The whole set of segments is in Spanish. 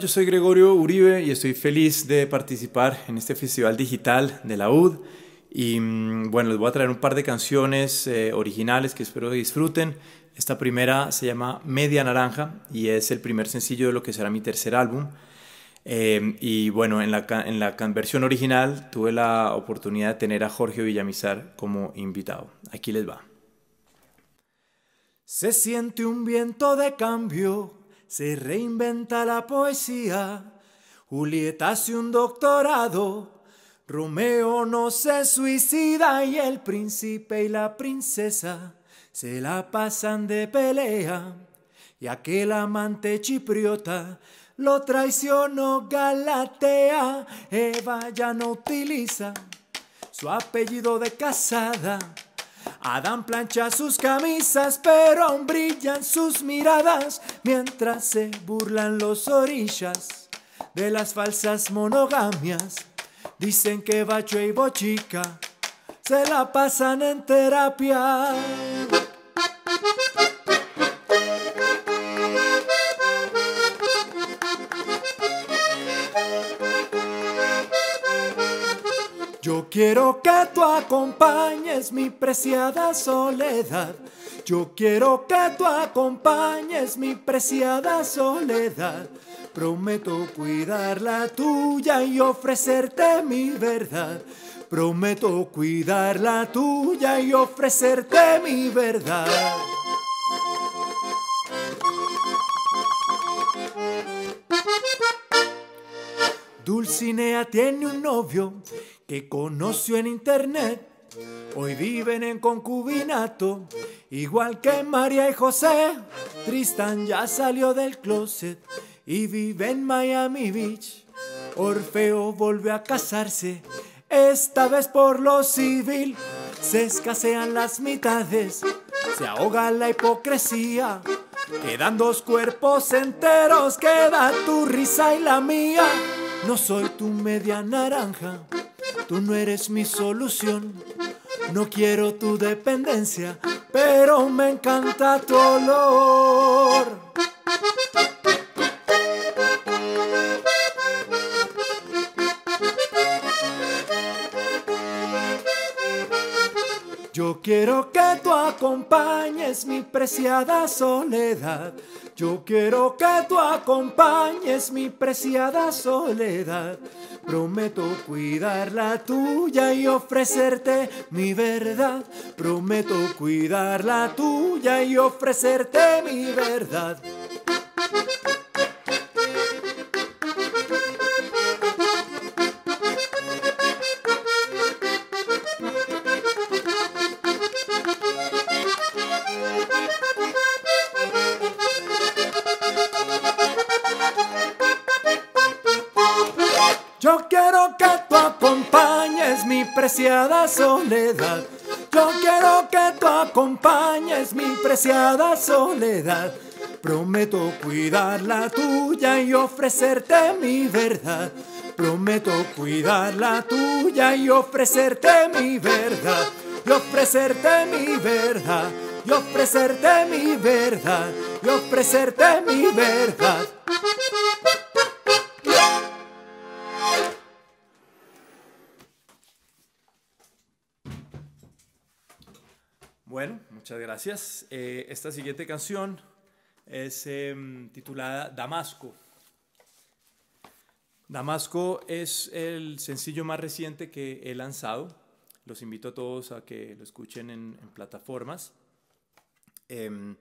Yo soy Gregorio Uribe y estoy feliz de participar en este festival digital de la UD. Y mm, bueno, les voy a traer un par de canciones eh, originales que espero disfruten. Esta primera se llama Media Naranja y es el primer sencillo de lo que será mi tercer álbum. Eh, y bueno, en la, en la versión original tuve la oportunidad de tener a Jorge Villamizar como invitado. Aquí les va. Se siente un viento de cambio se reinventa la poesía. Julieta hace un doctorado, Romeo no se suicida y el príncipe y la princesa se la pasan de pelea. Y aquel amante chipriota lo traicionó Galatea. Eva ya no utiliza su apellido de casada Adán plancha sus camisas, pero aún brillan sus miradas mientras se burlan los orillas de las falsas monogamias. Dicen que Bacho y Bochica se la pasan en terapia. Yo quiero que tú acompañes mi preciada soledad. Yo quiero que tú acompañes mi preciada soledad. Prometo cuidar la tuya y ofrecerte mi verdad. Prometo cuidar la tuya y ofrecerte mi verdad. Dulcinea tiene un novio que conoció en internet. Hoy viven en concubinato, igual que María y José. Tristan ya salió del closet y vive en Miami Beach. Orfeo volvió a casarse, esta vez por lo civil. Se escasean las mitades, se ahoga la hipocresía. Quedan dos cuerpos enteros, queda tu risa y la mía. No soy tu media naranja Tú no eres mi solución. No quiero tu dependencia, pero me encanta tu olor. Yo quiero que tú acompañes mi preciada soledad. Yo quiero que tú acompañes mi preciada soledad. Prometo cuidar la tuya y ofrecerte mi verdad. Prometo cuidar la tuya y ofrecerte mi verdad. Preciada soledad. Yo quiero que tú acompañes mi preciada soledad. Prometo cuidar la tuya y ofrecerte mi verdad. Prometo cuidar la tuya y ofrecerte mi verdad. Y ofrecerte mi verdad. Y ofrecerte mi verdad. Y ofrecerte mi verdad. Bueno, muchas gracias. Eh, esta siguiente canción es em, titulada Damasco. Damasco es el sencillo más reciente que he lanzado. Los invito a todos a que lo escuchen en, plataformas. Em,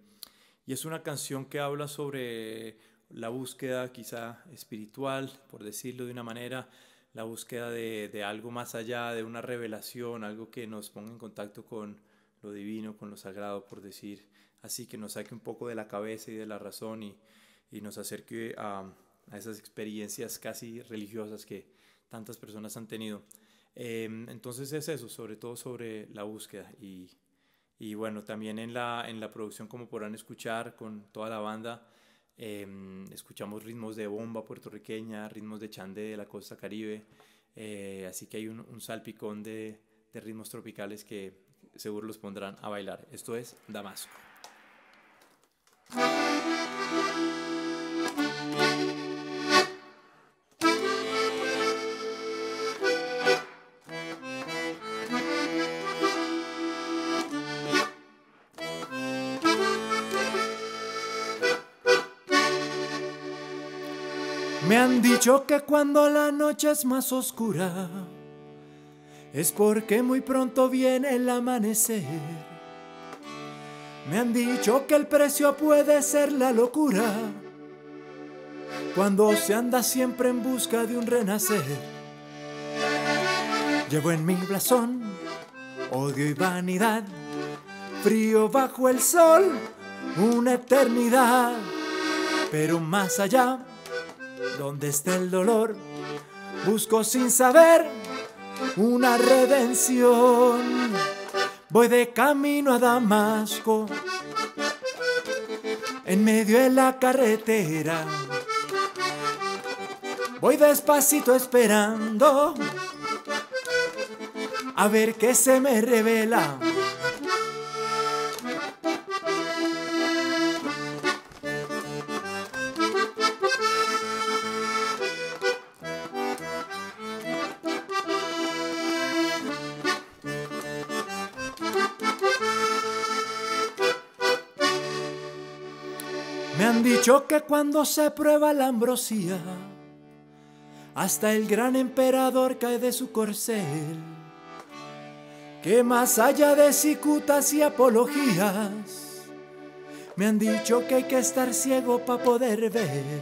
y es una canción que habla sobre la búsqueda quizá espiritual, por decirlo de una manera, la búsqueda de algo más allá, de una revelación, algo que nos ponga en contacto con, lo divino, con lo sagrado, por decir así, que nos saque un poco de la cabeza y de la razón y, nos acerque a, esas experiencias casi religiosas que tantas personas han tenido. Em, entonces es eso, sobre todo sobre la búsqueda y, bueno, también en la, en la producción, como podrán escuchar con toda la banda, em, escuchamos ritmos de bomba puertorriqueña, ritmos de chandé de la costa caribe, eh, así que hay un, salpicón de, de ritmos tropicales que seguro los pondrán a bailar. Esto es Damasco. Me han dicho que cuando la noche es más oscura, es porque muy pronto viene el amanecer. Me han dicho que el precio puede ser la locura, cuando se anda siempre en busca de un renacer. Llevo en mi blasón odio y vanidad, frío bajo el sol, una eternidad, pero más allá donde está el dolor, busco sin saber una redención. Voy de camino a Damasco, en medio de la carretera. Voy despacito esperando a ver qué se me revela. Dicho que cuando se prueba la ambrosía, hasta el gran emperador cae de su corcel. Que más allá de cicutas y apologías, me han dicho que hay que estar ciego para poder ver.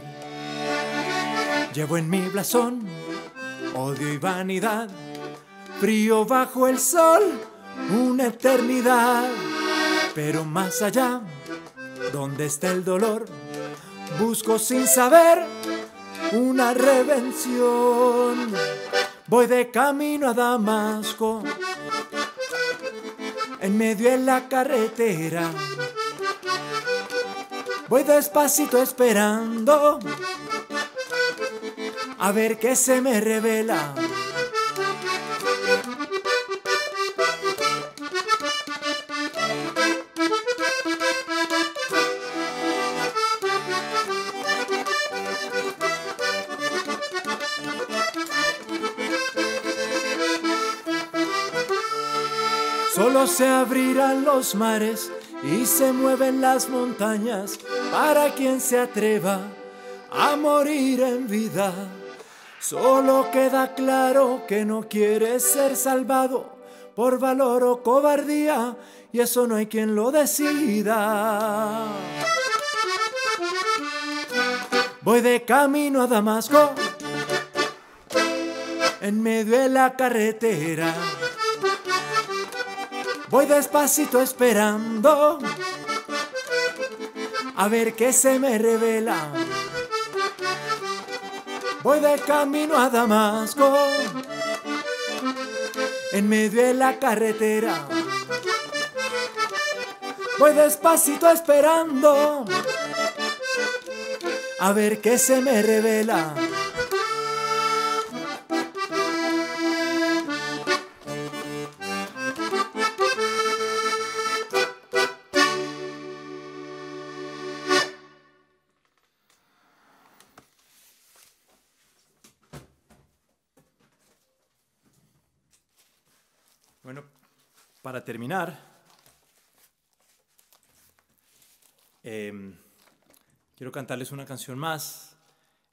Llevo en mi blasón odio y vanidad, frío bajo el sol, una eternidad. Pero más allá, donde está el dolor, busco sin saber una revención. Voy de camino a Damasco, en medio de la carretera. Voy despacito esperando a ver qué se me revela. Se abrirán los mares y se mueven las montañas para quien se atreva a morir en vida. Solo queda claro que no quiere ser salvado por valor o cobardía y eso no hay quien lo decida. Voy de camino a Damasco en medio de la carretera Voy despacito esperando a ver qué se me revela. Voy de camino a Damasco, en medio de la carretera. Voy despacito esperando a ver qué se me revela. Terminar, em, quiero cantarles una canción más,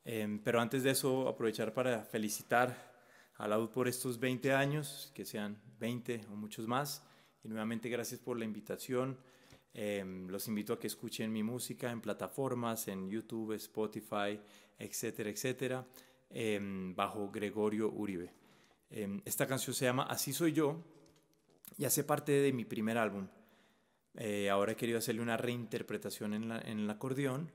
em, pero antes de eso aprovechar para felicitar a Laud por estos 20 años, que sean 20 o muchos más. Y nuevamente gracias por la invitación. Em, los invito a que escuchen mi música en plataformas, en YouTube, Spotify, etcétera, etcétera, bajo Gregorio Uribe. esta canción se llama Así soy yo y hace parte de mi primer álbum. Eh, ahora he querido hacerle una reinterpretación en, el acordeón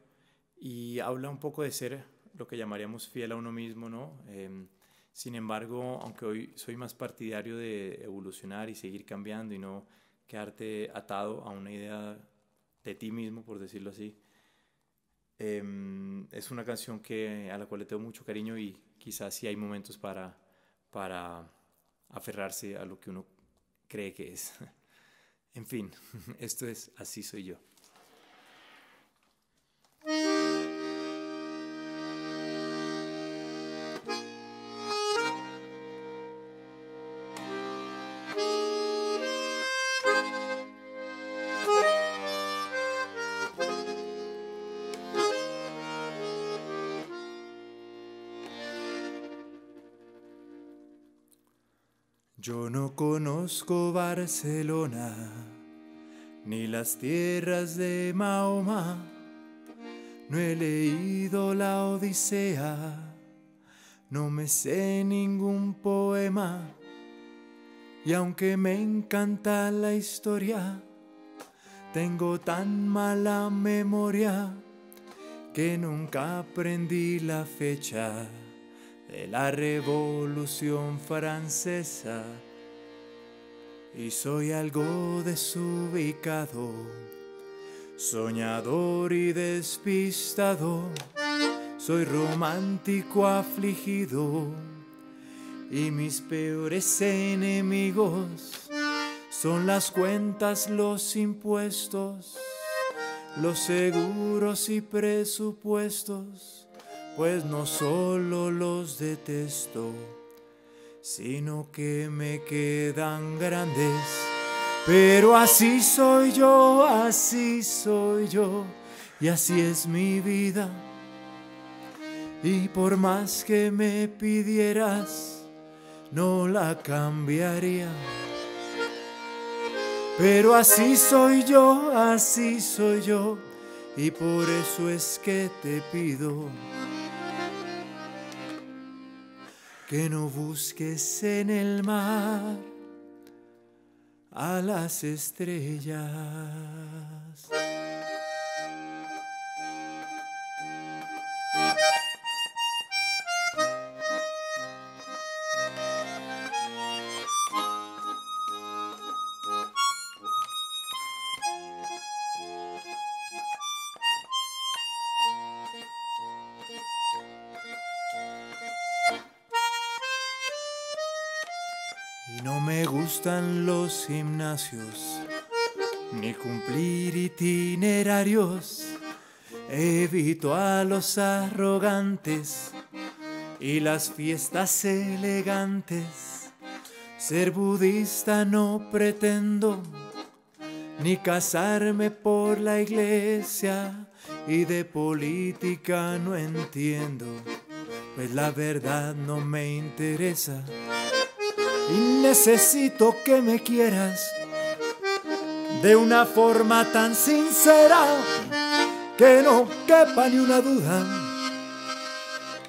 y habla un poco de ser lo que llamaríamos fiel a uno mismo, ¿no? Em, sin embargo, aunque hoy soy más partidario de evolucionar y seguir cambiando y no quedarte atado a una idea de ti mismo, por decirlo así, em, es una canción que, a la cual le tengo mucho cariño y quizás sí hay momentos para, para aferrarse a lo que uno cree que es. En fin, esto es Así soy yo. Yo no conozco Barcelona, ni las tierras de Mahoma, no he leído la Odisea, no me sé ningún poema, y aunque me encanta la historia, tengo tan mala memoria que nunca aprendí la fecha de la Revolución Francesa. Y soy algo desubicado, soñador y despistado, soy romántico afligido y mis peores enemigos son las cuentas, los impuestos, los seguros y presupuestos pues no solo los detesto, sino que me quedan grandes. Pero así soy yo, así soy yo, y así es mi vida. Y por más que me pidieras, no la cambiaría. Pero así soy yo, así soy yo, y por eso es que te pido que no busques en el mar a las estrellas. Gustan los gimnasios, ni cumplir itinerarios. Evito a los arrogantes y las fiestas elegantes. Ser budista no pretendo, ni casarme por la iglesia, y de política no entiendo, pues la verdad no me interesa y necesito que me quieras de una forma tan sincera que no quepa ni una duda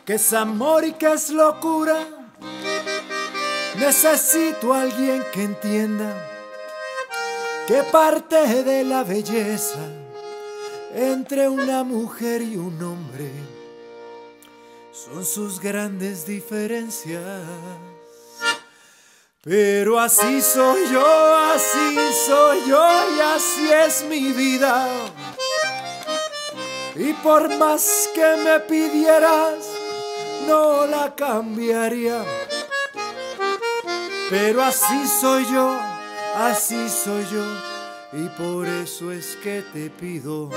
que es amor y que es locura. Necesito a alguien que entienda que parte de la belleza entre una mujer y un hombre son sus grandes diferencias. Pero así soy yo, así soy yo y así es mi vida. Y por más que me pidieras, no la cambiaría. Pero así soy yo, así soy yo, y por eso es que te pido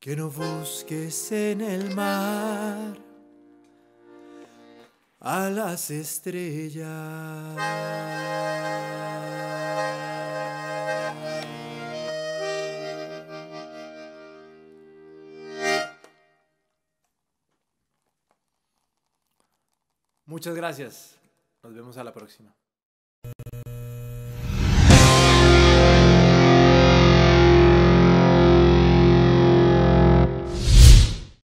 que no busques en el mar a las estrellas. Muchas gracias. Nos vemos a la próxima.